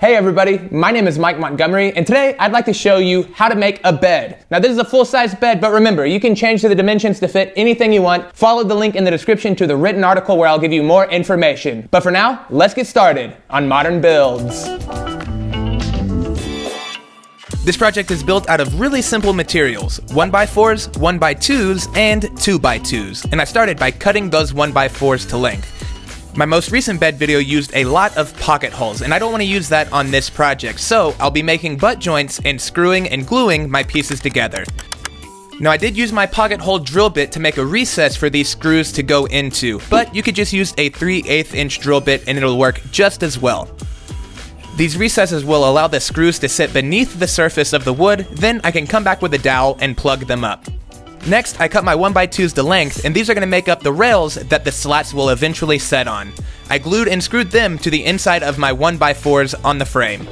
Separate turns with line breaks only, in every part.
Hey everybody, my name is Mike Montgomery, and today I'd like to show you how to make a bed. Now this is a full-size bed, but remember, you can change the dimensions to fit anything you want. Follow the link in the description to the written article where I'll give you more information. But for now, let's get started on Modern Builds.
This project is built out of really simple materials, 1x4s, 1x2s, and 2x2s, and I started by cutting those 1x4s to length. My most recent bed video used a lot of pocket holes, and I don't want to use that on this project, so I'll be making butt joints and screwing and gluing my pieces together. Now I did use my pocket hole drill bit to make a recess for these screws to go into, but you could just use a 3 8 inch drill bit and it'll work just as well. These recesses will allow the screws to sit beneath the surface of the wood, then I can come back with a dowel and plug them up. Next, I cut my 1x2s to length, and these are going to make up the rails that the slats will eventually set on. I glued and screwed them to the inside of my 1x4s on the frame.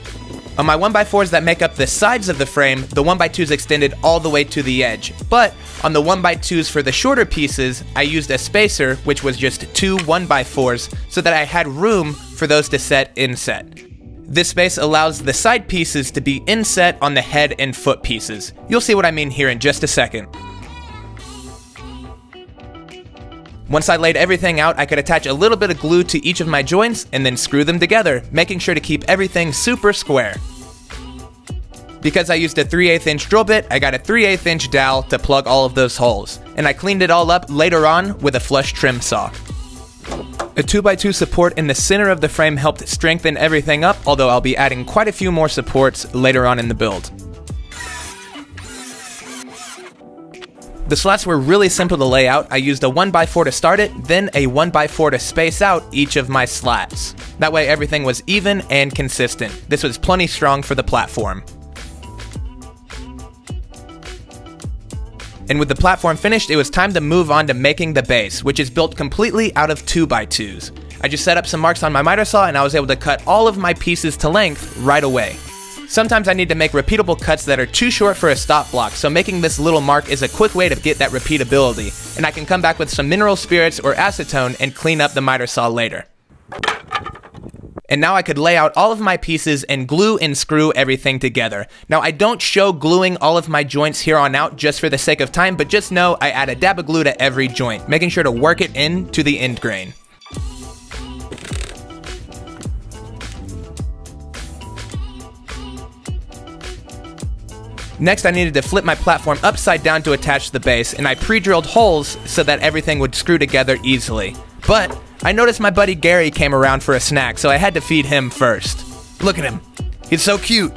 On my 1x4s that make up the sides of the frame, the 1x2s extended all the way to the edge. But on the 1x2s for the shorter pieces, I used a spacer, which was just two 1x4s, so that I had room for those to set inset. This space allows the side pieces to be inset on the head and foot pieces. You'll see what I mean here in just a second. Once I laid everything out, I could attach a little bit of glue to each of my joints and then screw them together, making sure to keep everything super square. Because I used a 3 8 inch drill bit, I got a 3 8 inch dowel to plug all of those holes, and I cleaned it all up later on with a flush trim saw. A 2x2 support in the center of the frame helped strengthen everything up, although I'll be adding quite a few more supports later on in the build. The slats were really simple to lay out. I used a 1x4 to start it, then a 1x4 to space out each of my slats. That way everything was even and consistent. This was plenty strong for the platform. And with the platform finished, it was time to move on to making the base, which is built completely out of 2x2s. I just set up some marks on my miter saw and I was able to cut all of my pieces to length right away. Sometimes I need to make repeatable cuts that are too short for a stop block, so making this little mark is a quick way to get that repeatability, and I can come back with some mineral spirits or acetone and clean up the miter saw later. And now I could lay out all of my pieces and glue and screw everything together. Now I don't show gluing all of my joints here on out just for the sake of time, but just know I add a dab of glue to every joint, making sure to work it in to the end grain. Next, I needed to flip my platform upside down to attach the base, and I pre-drilled holes so that everything would screw together easily. But I noticed my buddy Gary came around for a snack, so I had to feed him first. Look at him. He's so cute.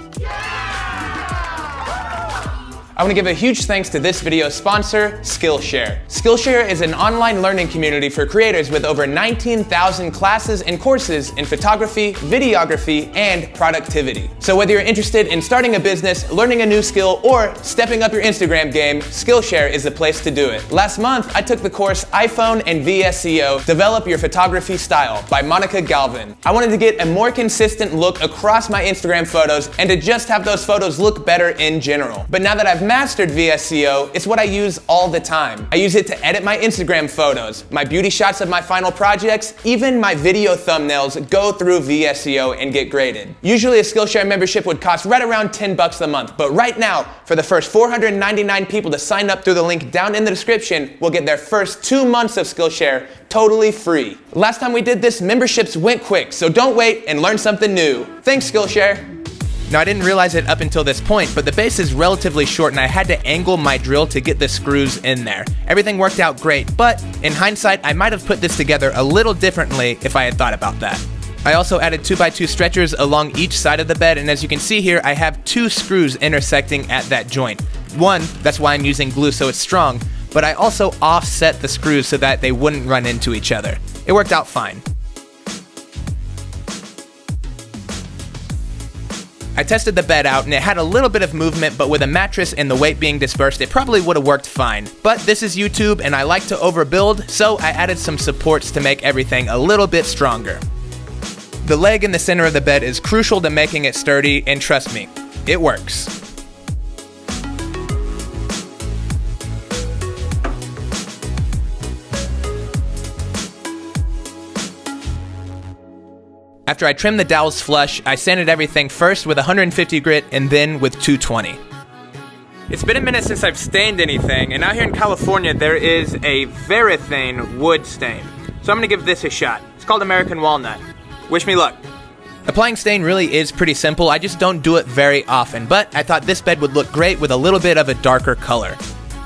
I want to give a huge thanks to this video's sponsor, Skillshare. Skillshare is an online learning community for creators with over 19,000 classes and courses in photography, videography, and productivity. So whether you're interested in starting a business, learning a new skill, or stepping up your Instagram game, Skillshare is the place to do it. Last month, I took the course iPhone and VSCO Develop Your Photography Style by Monica Galvin. I wanted to get a more consistent look across my Instagram photos and to just have those photos look better in general. But now that I've mastered VSCO, it's what I use all the time. I use it to edit my Instagram photos, my beauty shots of my final projects, even my video thumbnails go through VSCO and get graded. Usually a Skillshare membership would cost right around 10 bucks a month, but right now, for the first 499 people to sign up through the link down in the description, will get their first two months of Skillshare totally free. Last time we did this, memberships went quick, so don't wait and learn something new. Thanks, Skillshare.
Now I didn't realize it up until this point, but the base is relatively short and I had to angle my drill to get the screws in there. Everything worked out great, but in hindsight, I might have put this together a little differently if I had thought about that. I also added 2x2 stretchers along each side of the bed, and as you can see here, I have two screws intersecting at that joint. One, that's why I'm using glue so it's strong, but I also offset the screws so that they wouldn't run into each other. It worked out fine. I tested the bed out and it had a little bit of movement, but with a mattress and the weight being dispersed, it probably would have worked fine. But this is YouTube and I like to overbuild, so I added some supports to make everything a little bit stronger. The leg in the center of the bed is crucial to making it sturdy, and trust me, it works. After I trimmed the dowels flush, I sanded everything first with 150 grit and then with 220. It's been a minute since I've stained anything, and out here in California there is a Varathane wood stain. So I'm gonna give this a shot. It's called American Walnut. Wish me luck. Applying stain really is pretty simple, I just don't do it very often, but I thought this bed would look great with a little bit of a darker color.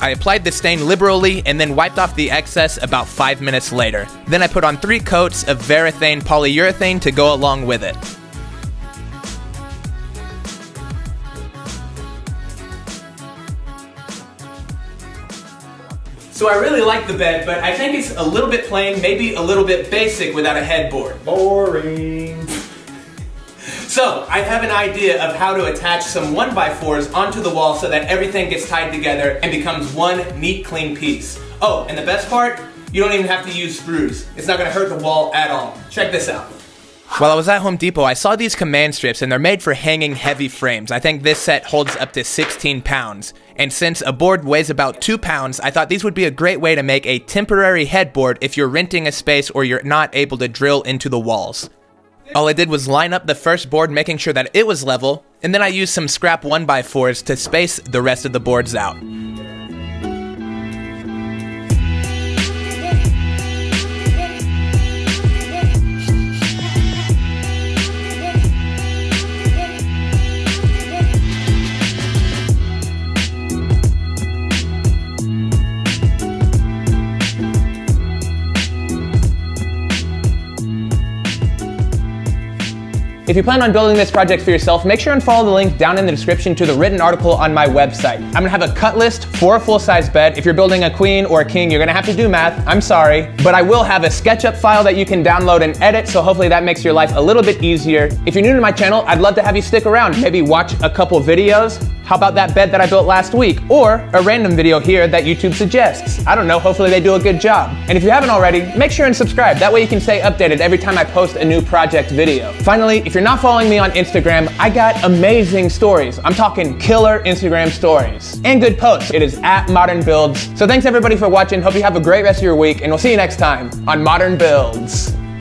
I applied the stain liberally and then wiped off the excess about 5 minutes later. Then I put on 3 coats of Varathane polyurethane to go along with it. So I really like the bed, but I think it's a little bit plain, maybe a little bit basic without a headboard.
Boring.
So, I have an idea of how to attach some 1x4s onto the wall so that everything gets tied together and becomes one neat, clean piece. Oh, and the best part? You don't even have to use screws. It's not gonna hurt the wall at all. Check this out. While I was at Home Depot, I saw these command strips and they're made for hanging heavy frames. I think this set holds up to 16 pounds. And since a board weighs about 2 pounds, I thought these would be a great way to make a temporary headboard if you're renting a space or you're not able to drill into the walls. All I did was line up the first board making sure that it was level, and then I used some scrap 1x4s to space the rest of the boards out.
If you plan on building this project for yourself, make sure and follow the link down in the description to the written article on my website. I'm gonna have a cut list for a full-size bed. If you're building a queen or a king, you're gonna have to do math, I'm sorry. But I will have a SketchUp file that you can download and edit, so hopefully that makes your life a little bit easier. If you're new to my channel, I'd love to have you stick around, maybe watch a couple videos. How about that bed that I built last week? Or a random video here that YouTube suggests. I don't know, hopefully they do a good job. And if you haven't already, make sure and subscribe. That way you can stay updated every time I post a new project video. Finally, if you're not following me on Instagram, I got amazing stories. I'm talking killer Instagram stories. And good posts. It is at Modern Builds. So thanks everybody for watching. Hope you have a great rest of your week, and we'll see you next time on Modern Builds.